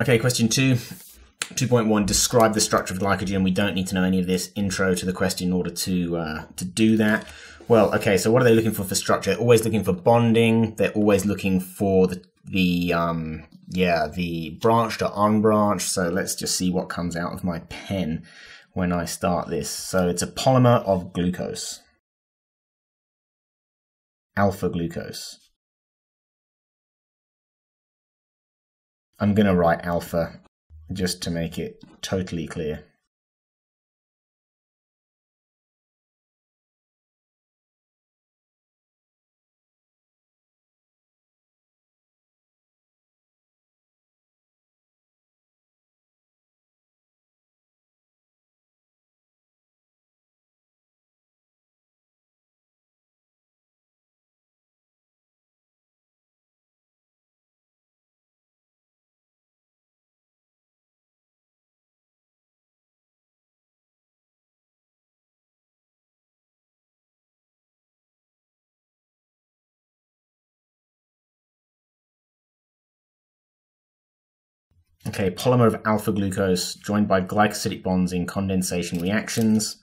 Okay, question two. 2.1 describe the structure of glycogen. We don't need to know any of this intro to the question in order to uh, to do that. Well okay so what are they looking for for structure? They're always looking for bonding. They're always looking for the the um yeah the branched or unbranched so let's just see what comes out of my pen when I start this. So it's a polymer of glucose. Alpha glucose I'm going to write alpha just to make it totally clear. Okay, polymer of alpha glucose joined by glycosidic bonds in condensation reactions.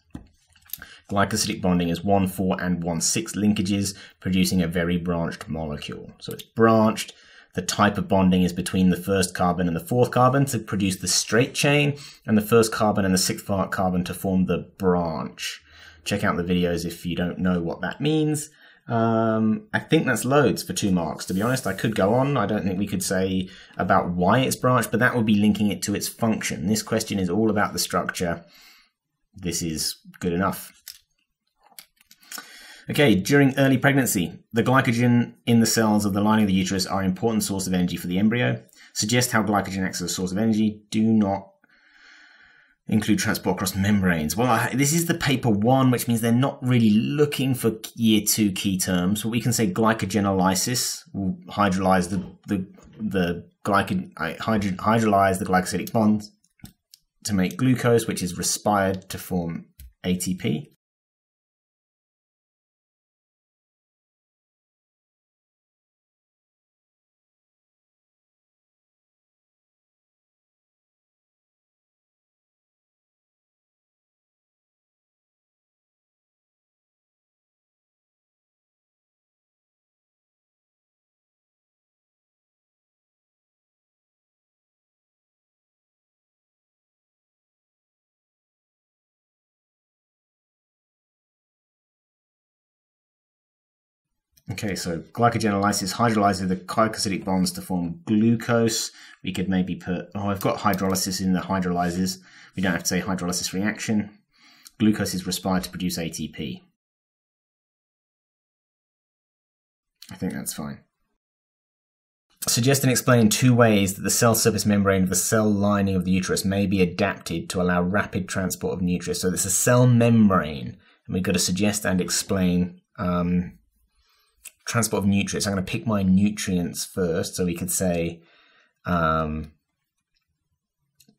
Glycosidic bonding is 1, 4, and 1, 6 linkages, producing a very branched molecule. So it's branched. The type of bonding is between the first carbon and the fourth carbon to produce the straight chain, and the first carbon and the sixth carbon to form the branch. Check out the videos if you don't know what that means. Um, I think that's loads for two marks, to be honest. I could go on. I don't think we could say about why it's branched, but that would be linking it to its function. This question is all about the structure. This is good enough. Okay, during early pregnancy, the glycogen in the cells of the lining of the uterus are an important source of energy for the embryo. Suggest how glycogen acts as a source of energy. Do not include transport across membranes. Well, this is the paper one, which means they're not really looking for year two key terms. But we can say glycogenolysis will hydrolyze the the the glyco, hydro, hydrolyze the glycosidic bonds to make glucose, which is respired to form ATP. Okay, so glycogenolysis hydrolyzes the glycosidic bonds to form glucose. We could maybe put, oh, I've got hydrolysis in the hydrolyzes. We don't have to say hydrolysis reaction. Glucose is respired to produce ATP. I think that's fine. Suggest and explain two ways that the cell surface membrane of the cell lining of the uterus may be adapted to allow rapid transport of nutrients. So it's a cell membrane, and we've got to suggest and explain um, transport of nutrients. I'm going to pick my nutrients first. So we could say um,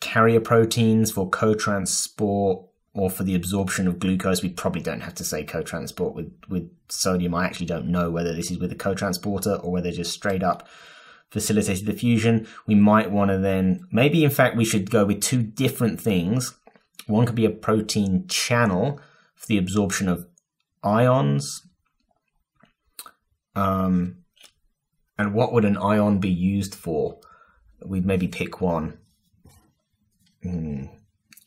carrier proteins for co-transport or for the absorption of glucose. We probably don't have to say co-transport with, with sodium. I actually don't know whether this is with a co-transporter or whether just straight up facilitated diffusion. We might want to then, maybe in fact we should go with two different things. One could be a protein channel for the absorption of ions um, and what would an ion be used for? We'd maybe pick one. Mm,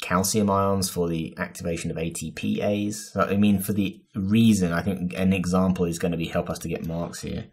calcium ions for the activation of ATPase. I mean, for the reason, I think an example is going to be help us to get marks here.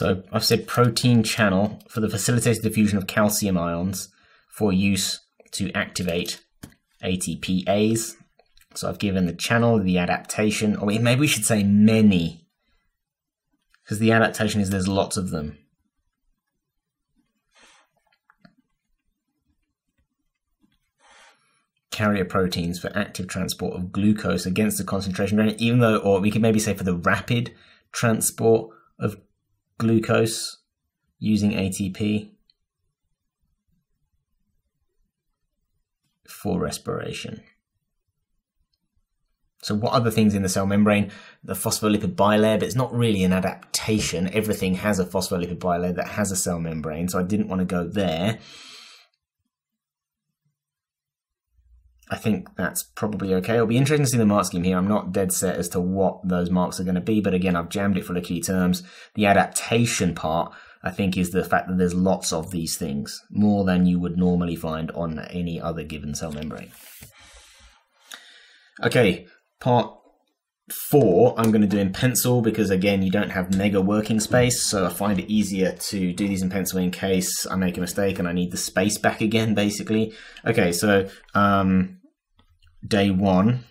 So I've said protein channel for the facilitated diffusion of calcium ions for use to activate ATPase. So I've given the channel, the adaptation, or maybe we should say many, because the adaptation is there's lots of them. Carrier proteins for active transport of glucose against the concentration gradient, even though, or we could maybe say for the rapid transport of glucose using ATP for respiration. So what other things in the cell membrane? The phospholipid bilayer, but it's not really an adaptation. Everything has a phospholipid bilayer that has a cell membrane, so I didn't want to go there. I think that's probably okay. It'll be interesting to see the mark scheme here. I'm not dead set as to what those marks are going to be, but again, I've jammed it full of key terms. The adaptation part, I think, is the fact that there's lots of these things, more than you would normally find on any other given cell membrane. Okay, part four I'm going to do in pencil because again you don't have mega working space so I find it easier to do these in pencil in case I make a mistake and I need the space back again basically. Okay so um, day one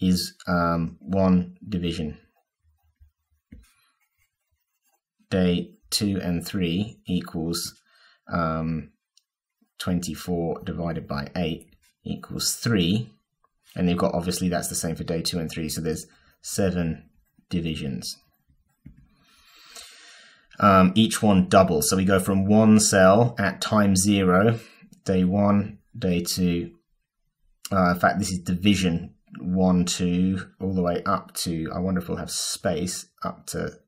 is um, one division. Day two and three equals um, 24 divided by 8 equals 3. And they've got, obviously, that's the same for day two and three. So there's seven divisions. Um, each one doubles. So we go from one cell at time zero, day one, day two, uh, in fact, this is division one, two, all the way up to, I wonder if we'll have space up to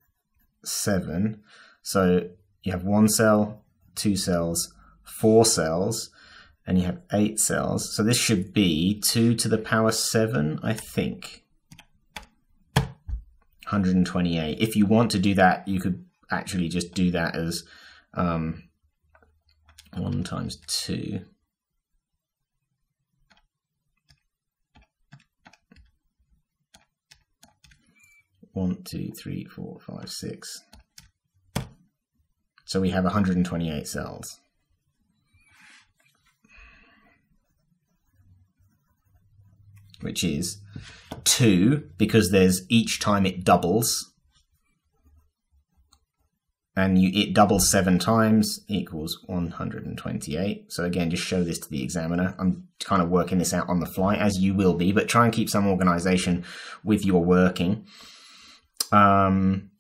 seven. So you have one cell, two cells, four cells, and you have eight cells. So this should be two to the power seven, I think. 128. If you want to do that, you could actually just do that as um, one times two. One, two, three, four, five, six. So we have 128 cells. Which is 2, because there's each time it doubles, and you, it doubles 7 times, equals 128. So again, just show this to the examiner. I'm kind of working this out on the fly, as you will be, but try and keep some organization with your working. Um,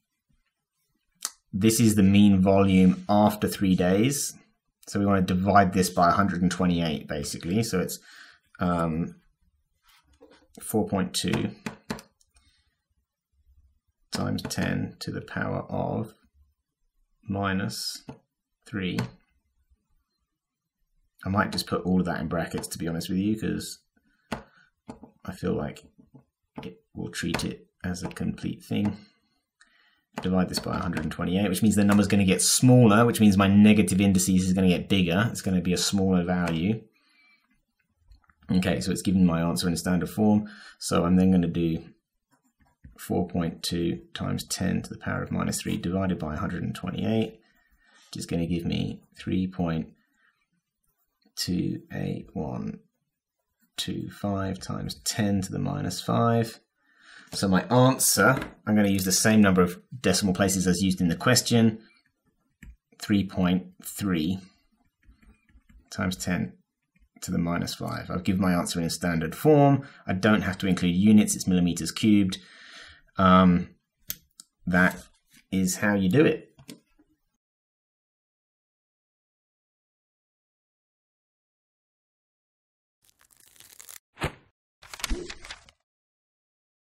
this is the mean volume after three days. So we want to divide this by 128 basically. So it's um, 4.2 times 10 to the power of minus 3. I might just put all of that in brackets to be honest with you because I feel like it will treat it as a complete thing. Divide this by 128, which means the number is going to get smaller, which means my negative indices is going to get bigger. It's going to be a smaller value. Okay, so it's given my answer in standard form. So I'm then going to do 4.2 times 10 to the power of minus 3 divided by 128, which is going to give me 3.28125 times 10 to the minus 5 so my answer, I'm going to use the same number of decimal places as used in the question, 3.3 times 10 to the minus 5. I've given my answer in standard form. I don't have to include units, it's millimeters cubed. Um, that is how you do it.